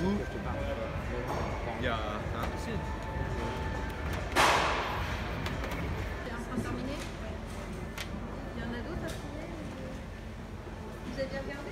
Où Il y a un si. C'est en train de terminer Il y en a d'autres à trouver? Vous avez déjà regardé?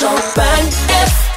Champagne